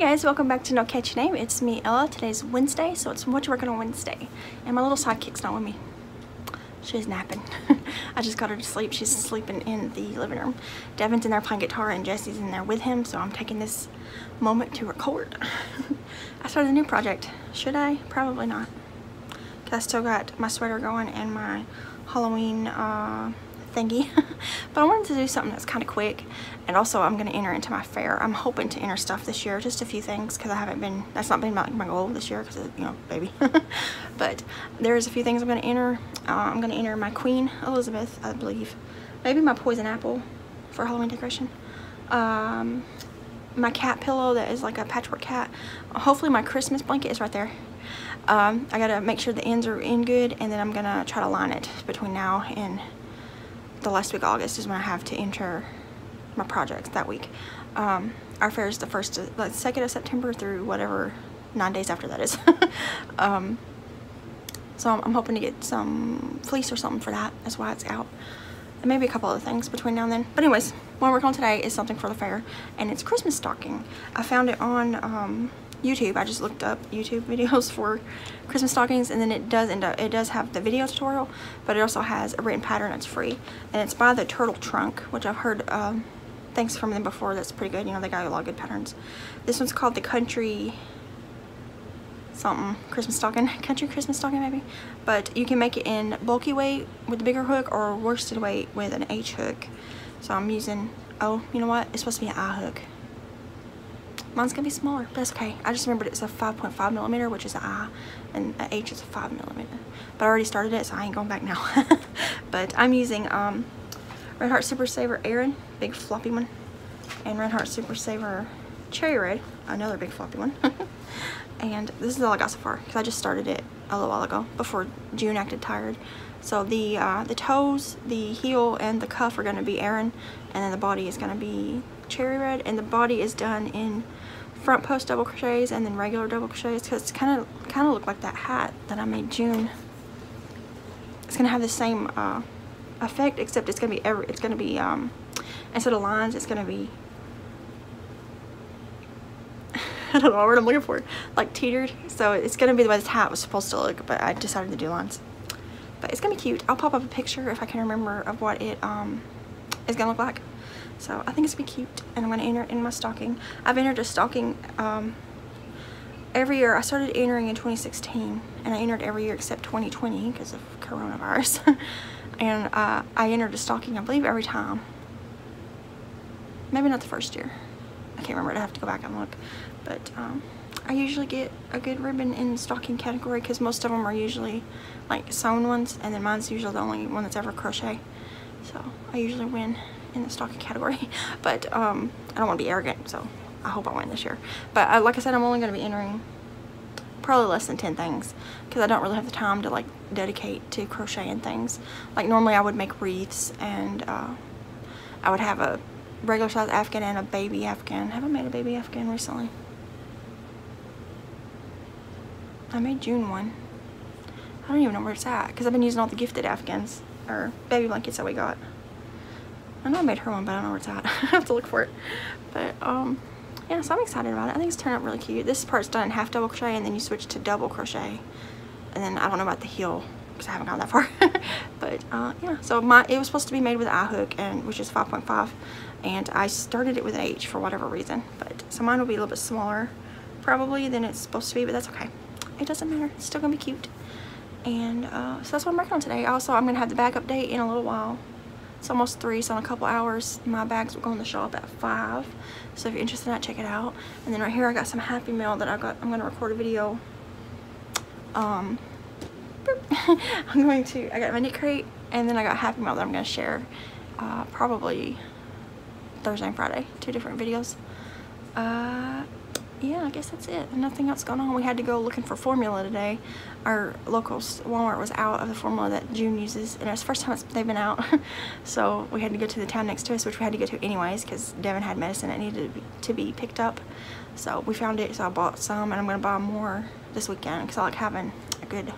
guys, welcome back to No Catchy Name. It's me, Ella. Today's Wednesday, so it's Whatcha Working On Wednesday. And my little sidekick's not with me. She's napping. I just got her to sleep. She's sleeping in the living room. Devin's in there playing guitar and Jesse's in there with him, so I'm taking this moment to record. I started a new project. Should I? Probably not. Because I still got my sweater going and my Halloween uh, thingy. but I wanted to do something that's kind of quick. And also I'm going to enter into my fair. I'm hoping to enter stuff this year. Just a few things because I haven't been, that's not been my, my goal this year because, you know, baby. but there's a few things I'm going to enter. Uh, I'm going to enter my Queen Elizabeth, I believe. Maybe my poison apple for Halloween decoration. Um, my cat pillow that is like a patchwork cat. Hopefully my Christmas blanket is right there. Um, I gotta make sure the ends are in good and then I'm gonna try to line it between now and the last week of August is when I have to enter my projects that week. Um, our fair is the first, of, like second of September through whatever nine days after that is. um, so I'm, I'm, hoping to get some fleece or something for that. That's why it's out. And maybe a couple other things between now and then. But anyways, what I'm working on today is something for the fair. And it's Christmas stocking. I found it on um, YouTube. I just looked up YouTube videos for Christmas stockings and then it does end up, it does have the video tutorial, but it also has a written pattern that's free. And it's by the Turtle Trunk, which I've heard um, things from them before that's pretty good. You know, they got a lot of good patterns. This one's called the Country something Christmas stocking country Christmas stocking maybe but you can make it in bulky weight with the bigger hook or worsted weight with an H hook so I'm using oh you know what it's supposed to be an I hook Mine's gonna be smaller, but that's okay. I just remembered it's a 5.5 millimeter, which is an I, and an H is a 5 millimeter. But I already started it, so I ain't going back now. but I'm using um, Red Heart Super Saver Aran, big floppy one, and Red Heart Super Saver Cherry Red, another big floppy one. and this is all I got so far, because I just started it a little while ago, before June acted tired. So the uh, the toes, the heel, and the cuff are to be Aran, and then the body is to be cherry red, and the body is done in front post double crochets and then regular double crochets because it's kind of kind of look like that hat that I made June. It's gonna have the same uh, effect except it's gonna be every it's gonna be um, instead of lines it's gonna be I don't know what I'm looking for like teetered. So it's gonna be the way this hat was supposed to look but I decided to do lines. But it's gonna be cute. I'll pop up a picture if I can remember of what it um, is gonna look like so I think it's gonna be cute and I'm gonna enter in my stocking. I've entered a stocking um, every year. I started entering in 2016 and I entered every year except 2020 because of coronavirus. and uh, I entered a stocking I believe every time. Maybe not the first year. I can't remember. I have to go back and look. But um, I usually get a good ribbon in the stocking category because most of them are usually like sewn ones and then mine's usually the only one that's ever crochet. So I usually win in the stocking category. But um, I don't want to be arrogant, so I hope I win this year. But uh, like I said, I'm only going to be entering probably less than 10 things because I don't really have the time to like dedicate to crocheting things. Like normally I would make wreaths and uh, I would have a regular size Afghan and a baby Afghan. Have I made a baby Afghan recently? I made June one. I don't even know where it's at because I've been using all the gifted Afghans or baby blankets that we got. I know I made her one, but I don't know where it's at. I have to look for it. But, um, yeah, so I'm excited about it. I think it's turned out really cute. This part's done half double crochet, and then you switch to double crochet. And then I don't know about the heel, because I haven't gone that far. but, uh, yeah, so my it was supposed to be made with an I hook, and which is 5.5. And I started it with an H for whatever reason. But, so mine will be a little bit smaller, probably, than it's supposed to be, but that's okay. It doesn't matter. It's still going to be cute. And, uh, so that's what I'm working on today. Also, I'm going to have the back update in a little while. It's almost 3, so in a couple hours my bags will go in the shop at 5. So if you're interested in that, check it out. And then right here I got some Happy Mail that I got. I'm going to record a video. Um, I'm going to, I got my knit crate and then I got Happy Mail that I'm going to share uh, probably Thursday and Friday. Two different videos. Uh, yeah, I guess that's it. Nothing else going on. We had to go looking for formula today. Our local Walmart was out of the formula that June uses, and it's the first time they've been out. so we had to go to the town next to us, which we had to go to anyways, because Devin had medicine that needed to be, to be picked up. So we found it, so I bought some, and I'm going to buy more this weekend, because I like having a good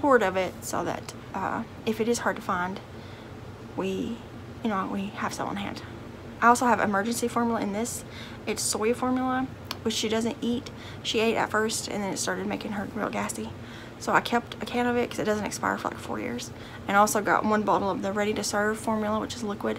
hoard of it, so that uh, if it is hard to find, we, you know, we have some on hand. I also have emergency formula in this. It's soy formula which she doesn't eat. She ate at first and then it started making her real gassy. So I kept a can of it because it doesn't expire for like four years. And also got one bottle of the ready to serve formula, which is liquid,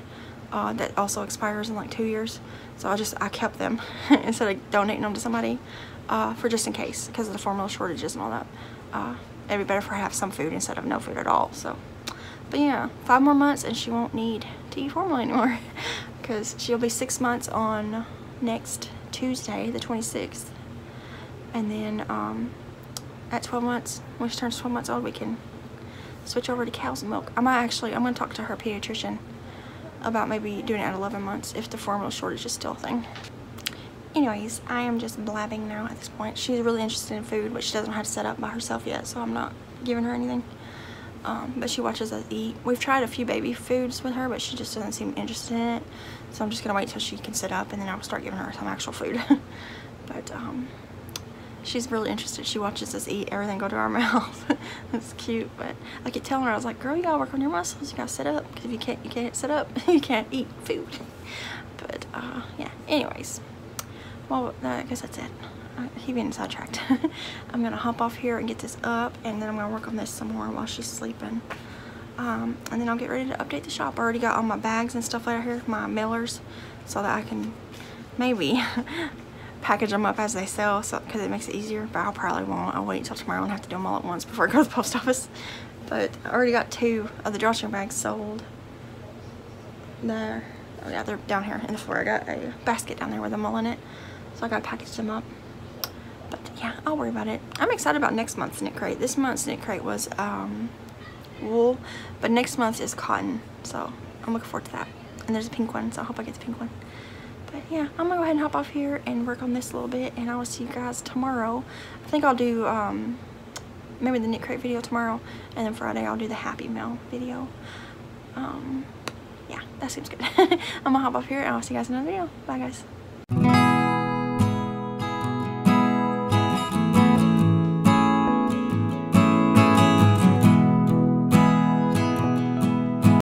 uh, that also expires in like two years. So I just, I kept them instead of donating them to somebody uh, for just in case because of the formula shortages and all that. Uh, it'd be better for her to have some food instead of no food at all. So, but yeah, five more months and she won't need to eat formula anymore because she'll be six months on next Tuesday, the 26th. And then um, at 12 months, when she turns 12 months old, we can switch over to cow's milk. I might actually, I'm going to talk to her pediatrician about maybe doing it at 11 months if the formula shortage is still a thing. Anyways, I am just blabbing now at this point. She's really interested in food, but she doesn't how to set up by herself yet, so I'm not giving her anything. Um, but she watches us eat. We've tried a few baby foods with her, but she just doesn't seem interested in it. So I'm just gonna wait till she can sit up and then I'll start giving her some actual food. but um, she's really interested. She watches us eat everything go to our mouth. That's cute. But I keep telling her, I was like, girl, you gotta work on your muscles. You gotta sit up. Because if you can't, you can't sit up, you can't eat food. But uh, yeah, anyways. Well, I guess that's it. Uh, he being sidetracked. I'm gonna hop off here and get this up and then I'm gonna work on this some more while she's sleeping. Um, and then I'll get ready to update the shop. I already got all my bags and stuff out here, my mailers, so that I can maybe package them up as they sell so because it makes it easier, but I probably won't. I'll wait until tomorrow and have to do them all at once before I go to the post office. But I already got two of the drawstring bags sold. There. Oh yeah, they're down here in the floor. I got a basket down there with them all in it. So I gotta package them up. But yeah, I'll worry about it. I'm excited about next month's knit crate. This month's knit crate was um, wool, but next month is cotton. So I'm looking forward to that. And there's a pink one, so I hope I get the pink one. But yeah, I'm gonna go ahead and hop off here and work on this a little bit, and I will see you guys tomorrow. I think I'll do um, maybe the knit crate video tomorrow, and then Friday I'll do the Happy Mail video. Um, yeah, that seems good. I'm gonna hop off here, and I'll see you guys in another video. Bye, guys.